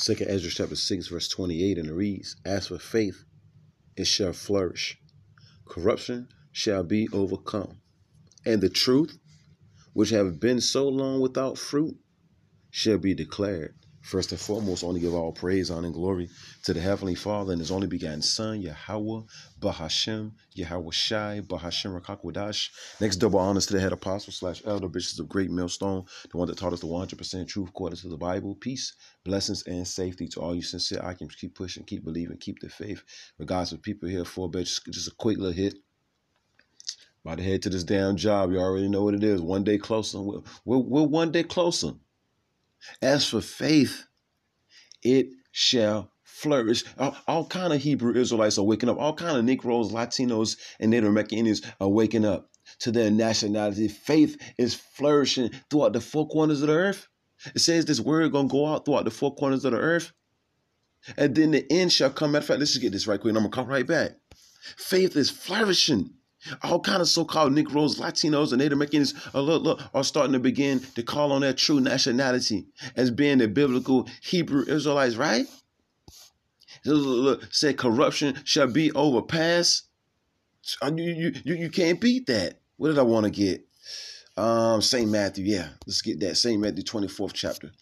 Second Ezra chapter 6, verse 28, and it reads, As for faith, it shall flourish. Corruption shall be overcome. And the truth, which have been so long without fruit, shall be declared. First and foremost, I to give all praise, honor, and glory to the Heavenly Father and His only begotten Son, Yahweh, Bahashem, Yahweh Shai, Bahashem Rakakwadash. Next, double honors to the head apostle slash elder bishops of Great Millstone, the one that taught us the 100% truth according to the Bible. Peace, blessings, and safety to all you sincere icons. Keep pushing, keep believing, keep the faith. Regardless of people here for a just, just a quick little hit. About to head to this damn job. You already know what it is. One day closer. We're, we're, we're one day closer. As for faith, it shall flourish. All, all kind of Hebrew Israelites are waking up. All kind of Negroes, Latinos, and Native American Indians are waking up to their nationality. Faith is flourishing throughout the four corners of the earth. It says this word gonna go out throughout the four corners of the earth. And then the end shall come. Matter of fact, let's just get this right quick, and I'm gonna come right back. Faith is flourishing all kind of so-called Negroes, Latinos, and Native Americans are, look, look, are starting to begin to call on their true nationality as being the biblical Hebrew Israelites, right? Said corruption shall be overpassed. You, you, you, you can't beat that. What did I want to get? Um, St. Matthew, yeah. Let's get that. St. Matthew 24th chapter.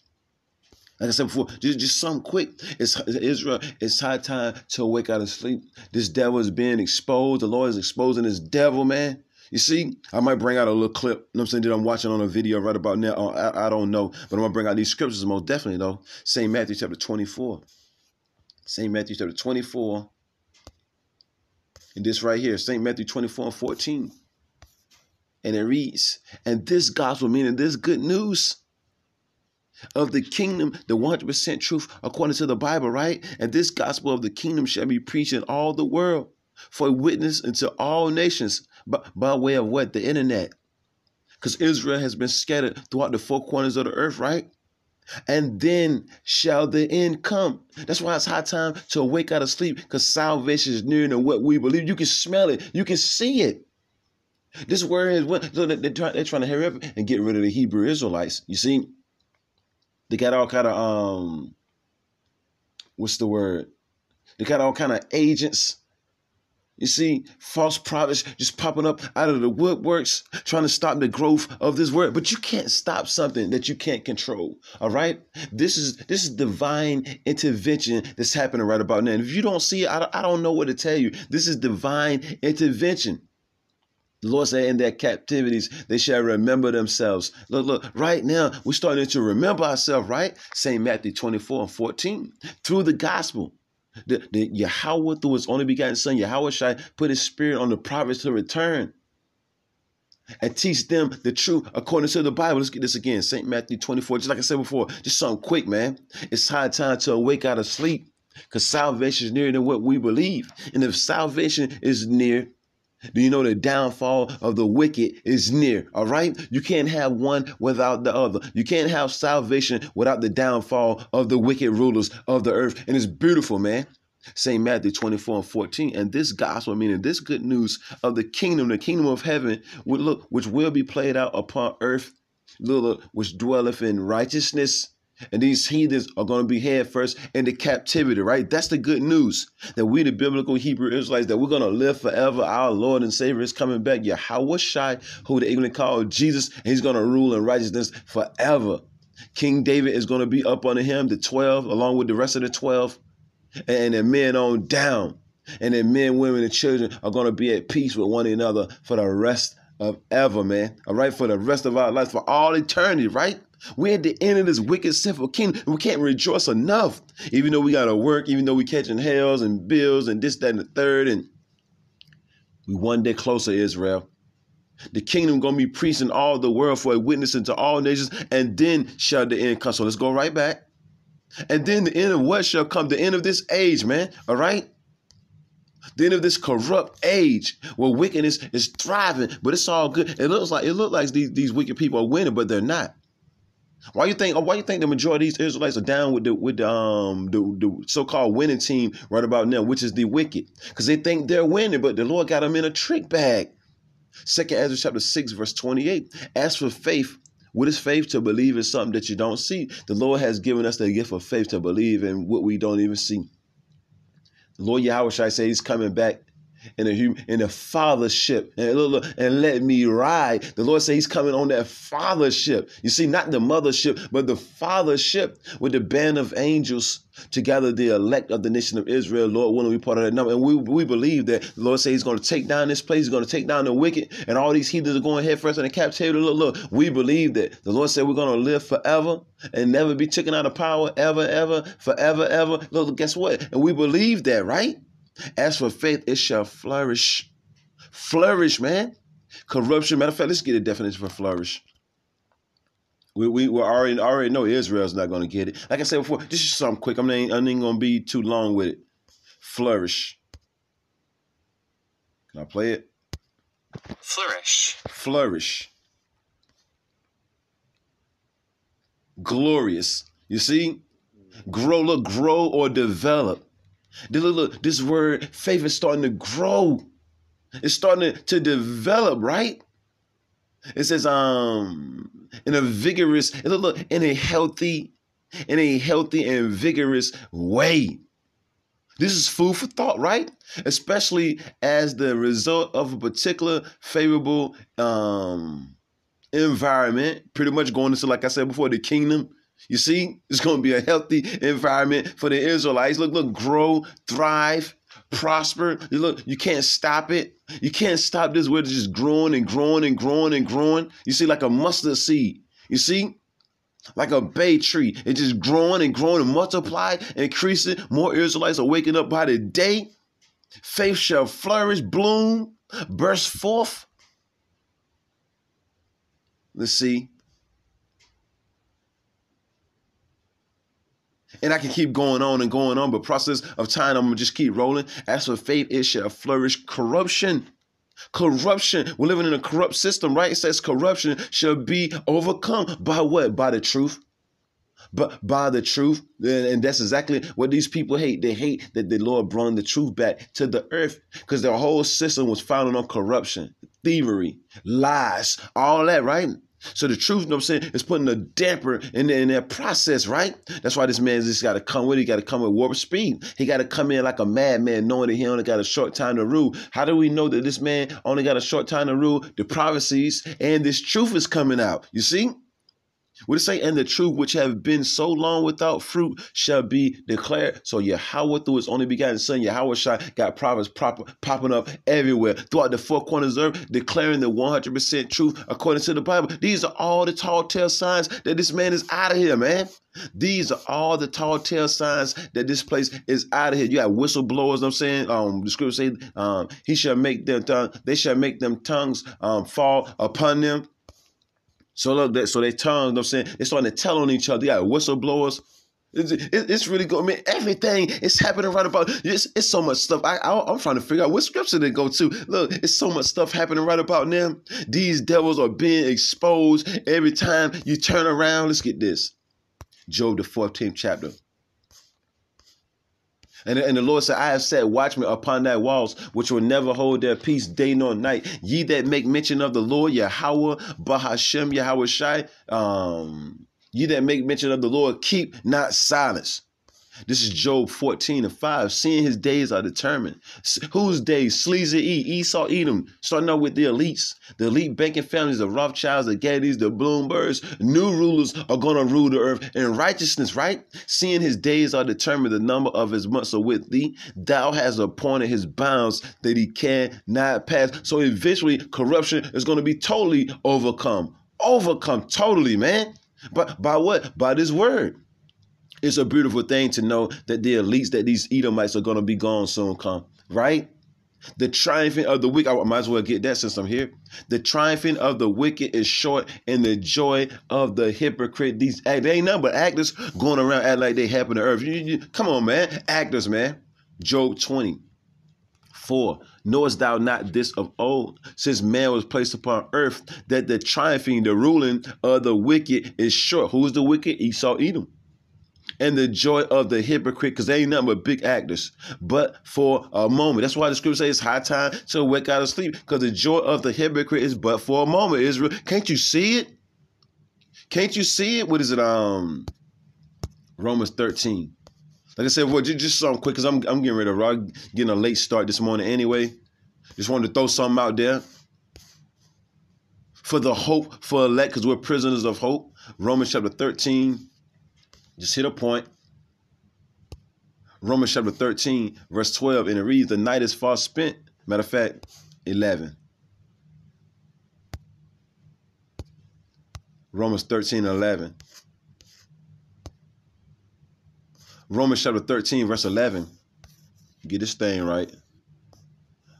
Like I said before, just, just something quick. It's Israel. It's high time to wake out of sleep. This devil is being exposed. The Lord is exposing this devil, man. You see, I might bring out a little clip. You know I'm saying? That I'm watching on a video right about now. Uh, I, I don't know, but I'm gonna bring out these scriptures most definitely though. St. Matthew chapter 24. St. Matthew chapter 24. And this right here, St. Matthew 24 and 14. And it reads, and this gospel, meaning this good news, of the kingdom, the 100% truth according to the Bible, right? And this gospel of the kingdom shall be preached in all the world for a witness unto all nations by, by way of what? The internet. Because Israel has been scattered throughout the four corners of the earth, right? And then shall the end come. That's why it's high time to awake out of sleep because salvation is nearer than what we believe. You can smell it, you can see it. This word is what so they're trying to hurry up and get rid of the Hebrew Israelites. You see, they got all kind of um, what's the word? They got all kind of agents. You see, false prophets just popping up out of the woodworks, trying to stop the growth of this word. But you can't stop something that you can't control. All right, this is this is divine intervention that's happening right about now. And if you don't see it, I I don't know what to tell you. This is divine intervention. The Lord said, in their captivities, they shall remember themselves. Look, look, right now, we're starting to remember ourselves, right? St. Matthew 24 and 14. Through the gospel, the, the Yahweh, through his only begotten son, Yahweh shall put his spirit on the prophets to return and teach them the truth according to the Bible. Let's get this again. St. Matthew 24. Just like I said before, just something quick, man. It's high time to awake out of sleep because salvation is nearer than what we believe. And if salvation is near, do you know the downfall of the wicked is near? All right. You can't have one without the other. You can't have salvation without the downfall of the wicked rulers of the earth. And it's beautiful, man. St. Matthew 24 and 14. And this gospel, meaning this good news of the kingdom, the kingdom of heaven, would look, which will be played out upon earth, little which dwelleth in righteousness and these heathens are going to be head first into captivity, right? That's the good news that we, the biblical Hebrew Israelites, that we're going to live forever. Our Lord and Savior is coming back. Yahweh Shai, who the England called Jesus, and he's going to rule in righteousness forever. King David is going to be up under him, the 12, along with the rest of the 12, and the men on down. And then men, women, and children are going to be at peace with one another for the rest of ever, man. All right, for the rest of our lives, for all eternity, right? We're at the end of this wicked, sinful kingdom. We can't rejoice enough. Even though we gotta work, even though we catching hells and bills and this, that, and the third, and we one day closer, Israel. The kingdom gonna be preaching all the world for a witness to all nations, and then shall the end come. So let's go right back. And then the end of what shall come? The end of this age, man. All right. The end of this corrupt age where wickedness is thriving, but it's all good. It looks like it looks like these, these wicked people are winning, but they're not. Why you think? Why you think the majority of these Israelites are down with the with the, um the, the so-called winning team right about now, which is the wicked, because they think they're winning, but the Lord got them in a trick bag. Second Ezra chapter six verse twenty eight. As for faith, What is faith? To believe in something that you don't see. The Lord has given us the gift of faith to believe in what we don't even see. Lord Yahweh, I say, He's coming back in a hum, in a fathership and look, look, and let me ride. The Lord said He's coming on that fathership. You see, not the mothership, but the fathership with the band of angels to gather the elect of the nation of Israel. Lord, to be part of that number, and we we believe that the Lord said He's going to take down this place. He's going to take down the wicked, and all these heathens are going head first in the captivity. Look, look, we believe that the Lord said we're going to live forever and never be taken out of power, ever, ever, forever, ever. Look, guess what? And we believe that, right? As for faith, it shall flourish. Flourish, man. Corruption. Matter of fact, let's get a definition for flourish. We, we, we already already know Israel's not going to get it. Like I said before, this is something quick. I'm not, I'm not going to be too long with it. Flourish. Can I play it? Flourish. Flourish. Glorious. You see? Grow, look, grow or develop. Look, this word faith is starting to grow. It's starting to, develop, right? It says, um, in a vigorous, look, in a healthy, in a healthy and vigorous way. This is food for thought, right? Especially as the result of a particular favorable um, environment, pretty much going into, like I said before, the kingdom you see, it's going to be a healthy environment for the Israelites. Look, look, grow, thrive, prosper. You look, you can't stop it. You can't stop this word just growing and growing and growing and growing. You see, like a mustard seed. You see, like a bay tree. It's just growing and growing and multiplying, increasing. More Israelites are waking up by the day. Faith shall flourish, bloom, burst forth. Let's see. And I can keep going on and going on, but process of time, I'm gonna just keep rolling. As for faith, it shall flourish. Corruption. Corruption. We're living in a corrupt system, right? It says corruption shall be overcome by what? By the truth. But by the truth, and that's exactly what these people hate. They hate that the Lord brought the truth back to the earth because their whole system was founded on corruption, thievery, lies, all that, right? So the truth, you know what I'm saying, is putting a damper in, in that process, right? That's why this man just got to come with. it. He got to come with warp speed. He got to come in like a madman, knowing that he only got a short time to rule. How do we know that this man only got a short time to rule? The prophecies and this truth is coming out. You see? What it say? And the truth which have been so long without fruit shall be declared. So Yahweh through his only begotten son, Yahweh Shai, got prophets proper, popping up everywhere throughout the four corners of earth, declaring the 100% truth according to the Bible. These are all the tall tale signs that this man is out of here, man. These are all the tall tale signs that this place is out of here. You got whistleblowers, I'm saying. Um, the scripture say, um, he shall make them tongue, they shall make them tongues um fall upon them. So look, that so they tongue, you know what I'm saying? They're starting to tell on each other. They got whistleblowers. It's, it's really good. I mean, everything is happening right about. It's, it's so much stuff. I, I am trying to figure out what scripture to go to. Look, it's so much stuff happening right about now. These devils are being exposed every time you turn around. Let's get this. Job the 14th chapter. And, and the Lord said, I have set watchmen upon thy walls, which will never hold their peace day nor night. Ye that make mention of the Lord, Yahweh, Bahashem, Yahweh Shai, um, ye that make mention of the Lord, keep not silence. This is Job 14 and 5. Seeing his days are determined. Whose days? Sleazy E, Esau, Edom. Starting out with the elites. The elite banking families, the Rothschilds, the Gettys, the Bloombergs. New rulers are going to rule the earth in righteousness, right? Seeing his days are determined, the number of his months are with thee. Thou has appointed his bounds that he cannot pass. So eventually, corruption is going to be totally overcome. Overcome totally, man. But by what? By this word it's a beautiful thing to know that the elites, that these Edomites are going to be gone soon come, right? The triumphing of the wicked, I might as well get that since I'm here. The triumphing of the wicked is short, and the joy of the hypocrite. These act, they ain't nothing but actors going around act like they happen to earth. You, you, come on, man, actors, man. Job 20. 4. Knowest thou not this of old, since man was placed upon earth, that the triumphing, the ruling of the wicked is short? Who's the wicked? Esau, Edom and the joy of the hypocrite, because they ain't nothing but big actors, but for a moment. That's why the scripture says it's high time to wake out of sleep, because the joy of the hypocrite is but for a moment, Israel. Can't you see it? Can't you see it? What is it? Um, Romans 13. Like I said, well, just, just something quick because I'm I'm getting ready to run, getting a late start this morning anyway. Just wanted to throw something out there for the hope for elect because we're prisoners of hope. Romans chapter 13. Just hit a point. Romans chapter 13, verse 12, and it reads, The night is far spent. Matter of fact, 11. Romans 13 11. Romans chapter 13, verse 11. Get this thing right.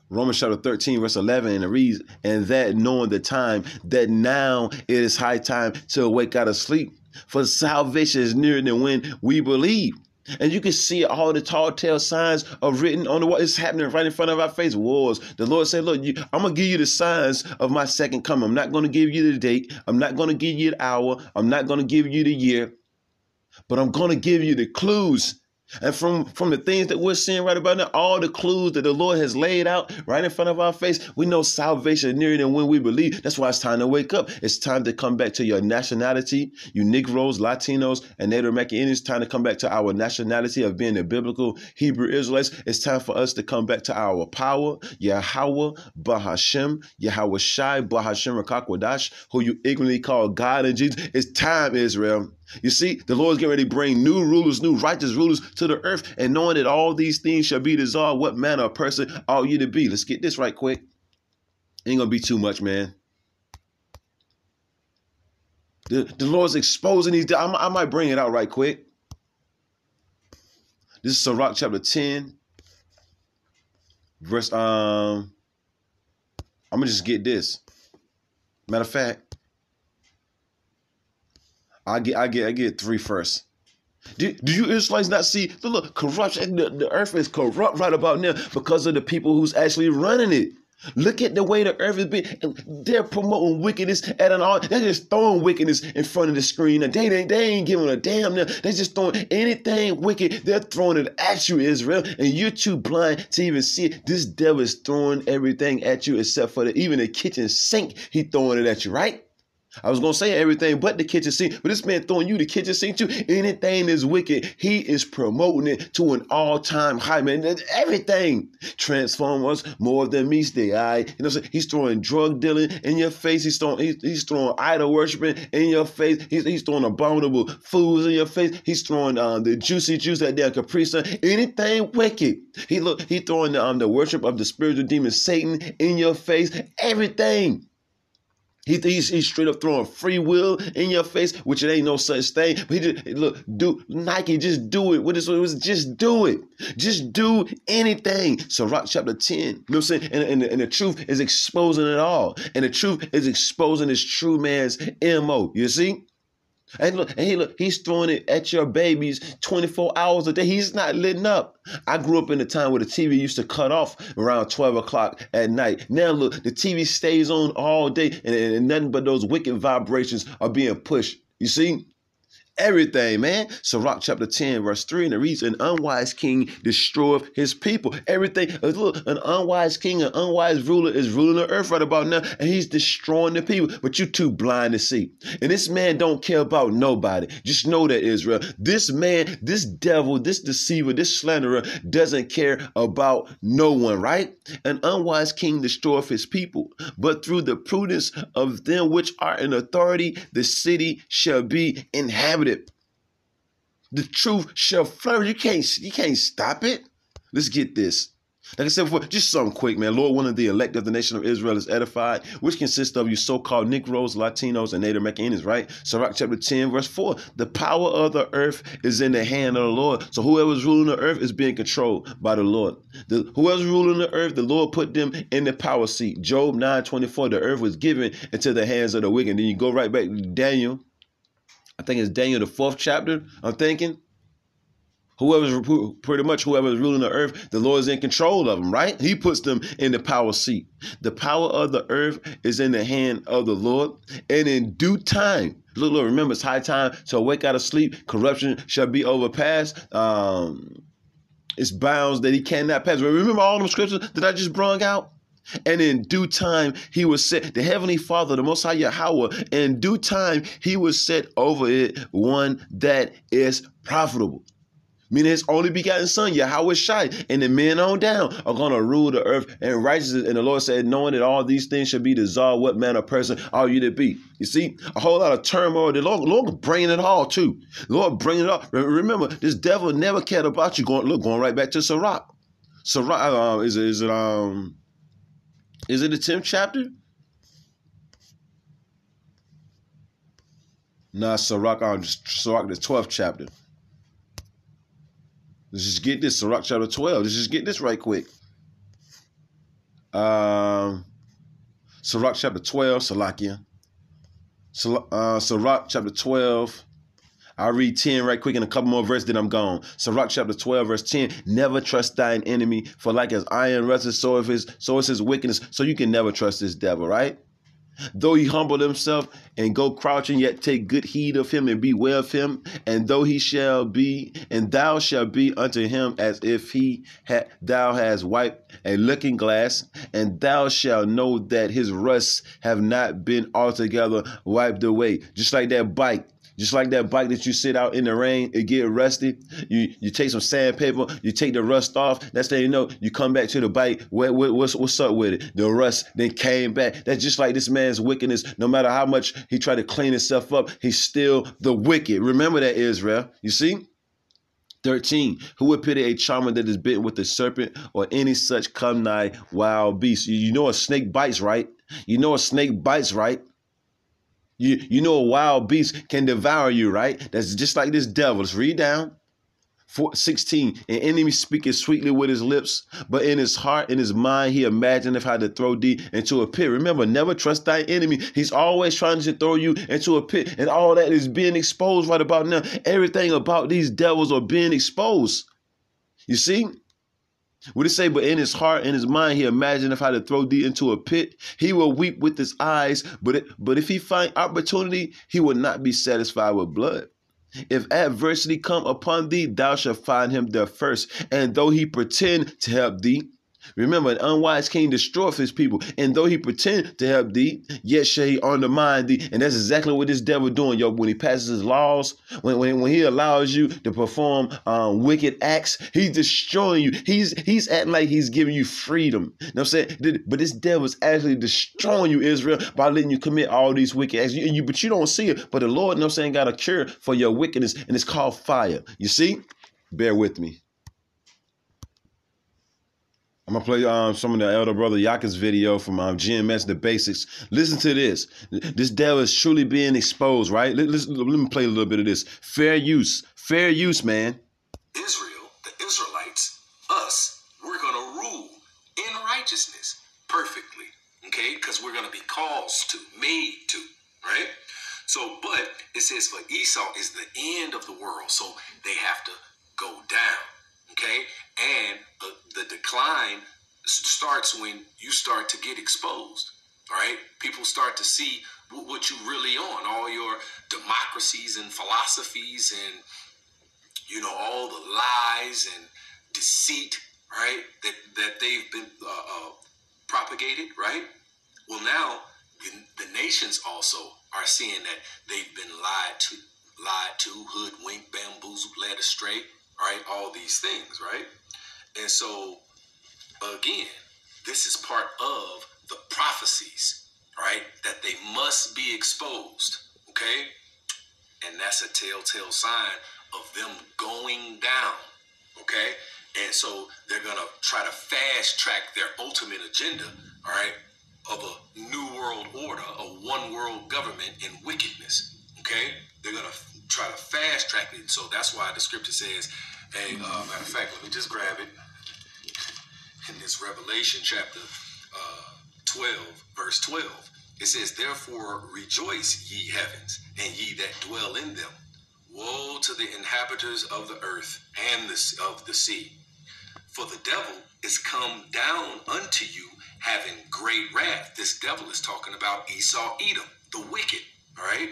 Romans chapter 13, verse 11, and it reads, And that knowing the time, that now it is high time to awake out of sleep, for salvation is nearer than when we believe. And you can see all the tall tale signs of written on the happening right in front of our face. Wars. The Lord said, Look, you, I'm going to give you the signs of my second coming. I'm not going to give you the date. I'm not going to give you the hour. I'm not going to give you the year. But I'm going to give you the clues and from from the things that we're seeing right about now, all the clues that the Lord has laid out right in front of our face, we know salvation nearer than when we believe. That's why it's time to wake up. It's time to come back to your nationality, you Negroes, Latinos, and Native American It's time to come back to our nationality of being the biblical Hebrew Israelites. It's time for us to come back to our power, Yahweh, Bahashem, Yahweh Shai, Bahashem Rakakwadash, who you ignorantly call God and Jesus. It's time, Israel. You see, the Lord's getting ready to bring new rulers, new righteous rulers to the earth, and knowing that all these things shall be dissolved, what manner of person are you to be? Let's get this right quick. Ain't gonna be too much, man. The, the Lord's exposing these. I, I might bring it out right quick. This is Sirach chapter 10, verse um. I'm gonna just get this. Matter of fact, I get I get I get three first. Do, do you Israelites not see the look corruption? The, the earth is corrupt right about now because of the people who's actually running it. Look at the way the earth is being. They're promoting wickedness at an all. They're just throwing wickedness in front of the screen. They, they, they ain't giving a damn. Now. They're just throwing anything wicked. They're throwing it at you, Israel. And you're too blind to even see it. This devil is throwing everything at you except for the, even the kitchen sink. He throwing it at you, right? I was gonna say everything but the kitchen sink, but this man throwing you the kitchen sink too. Anything is wicked, he is promoting it to an all-time high, man. Everything transform us more than meets the eye. You know, what I'm saying? he's throwing drug dealing in your face. He's throwing he's, he's throwing idol worshiping in your face. He's, he's throwing abominable foods in your face. He's throwing uh, the juicy juice that damn Capri Sun. Anything wicked, he look he throwing the, um, the worship of the spiritual demon Satan in your face. Everything. He, he's, he's straight up throwing free will in your face, which it ain't no such thing. But he just look, do Nike, just do it. What is it was just do it. Just do anything. Sirach chapter 10, you know what I'm saying? And, and, and the truth is exposing it all. And the truth is exposing this true man's MO. You see? And look, and he look, he's throwing it at your babies 24 hours a day. He's not letting up. I grew up in a time where the TV used to cut off around 12 o'clock at night. Now look, the TV stays on all day, and, and nothing but those wicked vibrations are being pushed. You see? Everything, man. Sirach chapter 10, verse 3, and it reads, An unwise king destroyeth his people. Everything, uh, look, an unwise king, an unwise ruler is ruling the earth right about now, and he's destroying the people. But you too blind to see. And this man don't care about nobody. Just know that, Israel. This man, this devil, this deceiver, this slanderer doesn't care about no one, right? An unwise king destroyeth his people, but through the prudence of them which are in authority, the city shall be inhabited it. The truth shall flourish. You can't you can't stop it. Let's get this. Like I said before, just something quick, man. Lord, one of the elect of the nation of Israel is edified, which consists of you so-called Negroes, Latinos, and Native Americans, right? Sirach chapter 10, verse 4. The power of the earth is in the hand of the Lord. So whoever's ruling the earth is being controlled by the Lord. The, whoever's ruling the earth, the Lord put them in the power seat. Job 9, 24, the earth was given into the hands of the wicked. And then you go right back to Daniel I think it's Daniel the fourth chapter. I'm thinking. Whoever's pretty much whoever's ruling the earth, the Lord is in control of them, right? He puts them in the power seat. The power of the earth is in the hand of the Lord, and in due time, look, look, remember it's high time to wake out of sleep. Corruption shall be overpassed. Um, it's bounds that he cannot pass. Remember all them scriptures that I just brung out? And in due time, he was set, the Heavenly Father, the Most High Yahweh, in due time, he was set over it one that is profitable. Meaning his only begotten son, Yahweh Shai, and the men on down are gonna rule the earth and righteousness. And the Lord said, knowing that all these things should be dissolved, what manner of person are you to be? You see, a whole lot of turmoil. The Lord, Lord bringing it all too. Lord bringing it up. Remember, this devil never cared about you. Going look, going right back to Sirach. Sirach, uh, is is it um is it the tenth chapter? Nah, Sirach, um, Sirach, the twelfth chapter. Let's just get this. Sirach chapter 12. Let's just get this right quick. Um, Sirach chapter 12, Salakia. Uh, Sirach chapter 12. I'll read 10 right quick and a couple more verses, then I'm gone. Sirach chapter 12, verse 10. Never trust thine enemy, for like as iron rusts, so, if his, so is his wickedness. So you can never trust this devil, right? Though he humble himself and go crouching, yet take good heed of him and beware of him. And though he shall be, and thou shalt be unto him as if he had thou hast wiped a looking glass, and thou shalt know that his rusts have not been altogether wiped away. Just like that bike just like that bike that you sit out in the rain, it get rusty. You you take some sandpaper, you take the rust off. That's how you know you come back to the bike. What, what, what's what's up with it? The rust then came back. That's just like this man's wickedness. No matter how much he tried to clean himself up, he's still the wicked. Remember that Israel. You see. 13. Who would pity a charmer that is bitten with a serpent or any such come nigh wild beast? You know a snake bites, right? You know a snake bites, right? You you know a wild beast can devour you, right? That's just like this devil. Let's read down. 16 an enemy speaking sweetly with his lips but in his heart in his mind he imagineth how to throw thee into a pit remember never trust thy enemy he's always trying to throw you into a pit and all that is being exposed right about now everything about these devils are being exposed you see what it say? But in his heart, in his mind, he imagined if I to throw thee into a pit. He will weep with his eyes, but it, but if he find opportunity, he will not be satisfied with blood. If adversity come upon thee, thou shalt find him there first. And though he pretend to help thee, Remember, an unwise king destroyeth his people, and though he pretend to help thee, yet shall he undermine thee. And that's exactly what this devil doing, yo. When he passes his laws, when when, when he allows you to perform um, wicked acts, he's destroying you. He's he's acting like he's giving you freedom. You know what I'm saying? But this devil is actually destroying you, Israel, by letting you commit all these wicked acts. You, you, but you don't see it. But the Lord, you know what I'm saying, got a cure for your wickedness, and it's called fire. You see? Bear with me. I'm gonna play um, some of the elder brother Yaka's video from um, GMS The Basics. Listen to this. This devil is truly being exposed, right? Let, let me play a little bit of this. Fair use, fair use, man. Israel, the Israelites, us, we're gonna rule in righteousness perfectly, okay? Because we're gonna be caused to, made to, right? So, but it says for Esau is the end of the world, so they have to go down okay? And uh, the decline starts when you start to get exposed, right? People start to see what you really on, all your democracies and philosophies and, you know, all the lies and deceit, right? That, that they've been uh, uh, propagated, right? Well, now the, the nations also are seeing that they've been lied to, lied to, hoodwinked, bamboozled, led astray, right? All these things, right? And so, again, this is part of the prophecies, right? That they must be exposed, okay? And that's a telltale sign of them going down, okay? And so they're to try to fast track their ultimate agenda, all right, of a new world order, a one world government in wickedness, okay? They're to try to fast track it. So that's why the scripture says, hey, uh, matter of fact, let me just grab it. In this Revelation chapter uh, 12, verse 12, it says, Therefore rejoice, ye heavens, and ye that dwell in them. Woe to the inhabitants of the earth and the, of the sea. For the devil is come down unto you having great wrath. This devil is talking about Esau, Edom, the wicked, all right?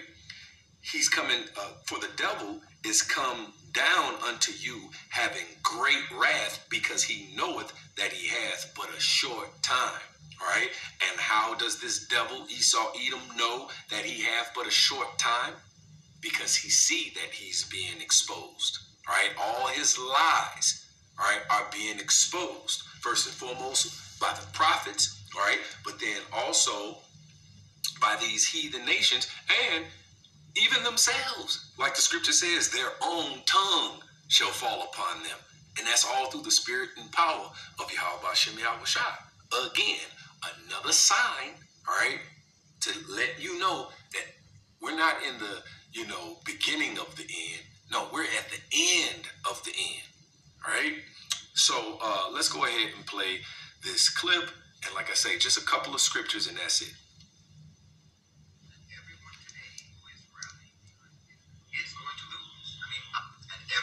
he's coming uh, for the devil is come down unto you having great wrath because he knoweth that he hath but a short time right. And how does this devil Esau Edom know that he hath but a short time? Because he see that he's being exposed. Right. All his lies, right, are being exposed. First and foremost by the prophets, right, but then also by these heathen nations and even themselves. Like the scripture says, their own tongue shall fall upon them. And that's all through the spirit and power of Yahweh Shem Yahweh Again, another sign, all right, to let you know that we're not in the, you know, beginning of the end. No, we're at the end of the end. All right. So uh, let's go ahead and play this clip. And like I say, just a couple of scriptures and that's it.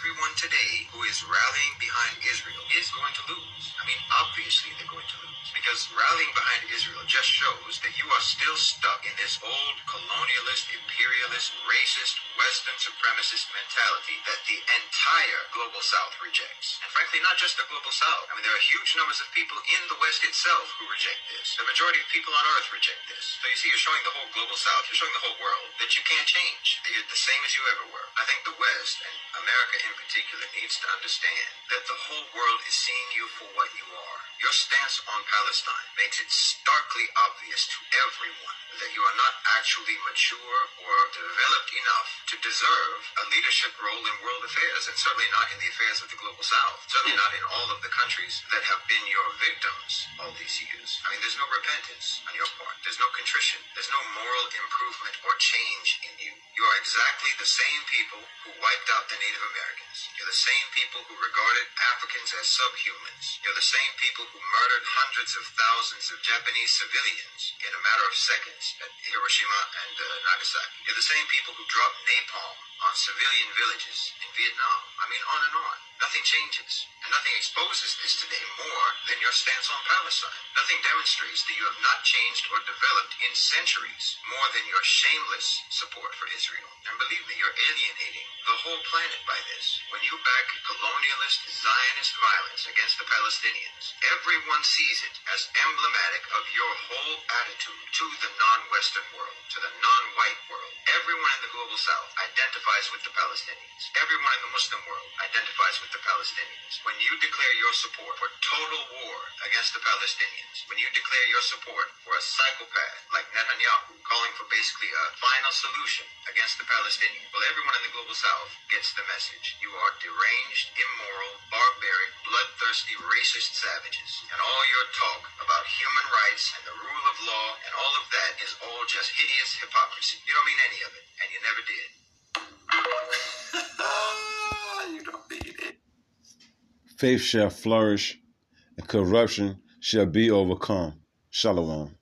everyone today who is rallying behind Israel is going to lose. I mean, obviously they're going to lose because rallying behind Israel just shows that you are still stuck in this old colonialist, imperialist, racist, Western supremacist mentality that the entire global South rejects. And frankly, not just the global South. I mean, there are huge numbers of people in the West itself who reject this. The majority of people on Earth reject this. So you see, you're showing the whole global South, you're showing the whole world that you can't change. That you're the same as you ever were. I think the West, and America in particular, needs to understand that the whole world is seeing you for what you are. Your stance on Palestine makes it starkly obvious to everyone that you are not actually mature or developed enough to deserve a leadership role in world affairs, and certainly not in the affairs of the global south. Certainly not in all of the countries that have been your victims all these years. I mean, there's no repentance on your part. There's no contrition. There's no moral improvement or change in you. You are exactly the same people who wiped out the Native Americans. You're the same people who regarded Africans as subhumans. You're the same people who murdered hundreds of thousands of Japanese civilians in a matter of seconds at Hiroshima and uh, Nagasaki. You're the same people who dropped napalm on civilian villages in Vietnam. I mean, on and on. Nothing changes. And nothing exposes this today more than your stance on Palestine. Nothing demonstrates that you have not changed or developed in centuries more than your shameless support for Israel. And believe me, you're alienating the whole planet by this. When you back colonialist Zionist violence against the Palestinians, everyone sees it as emblematic of your whole attitude to the non-Western world, to the non-white world. The global south identifies with the Palestinians. Everyone in the Muslim world identifies with the Palestinians. When you declare your support for total war against the Palestinians, when you declare your support for a psychopath like Netanyahu calling for basically a final solution against the Palestinians, well, everyone in the global south gets the message. You are deranged, immoral, barbaric, bloodthirsty, racist savages. And all your talk about human rights and the rule of law and all of that is all just hideous hypocrisy. You don't mean any of it, and you never did. you don't need it. Faith shall flourish, and corruption shall be overcome. Shalom.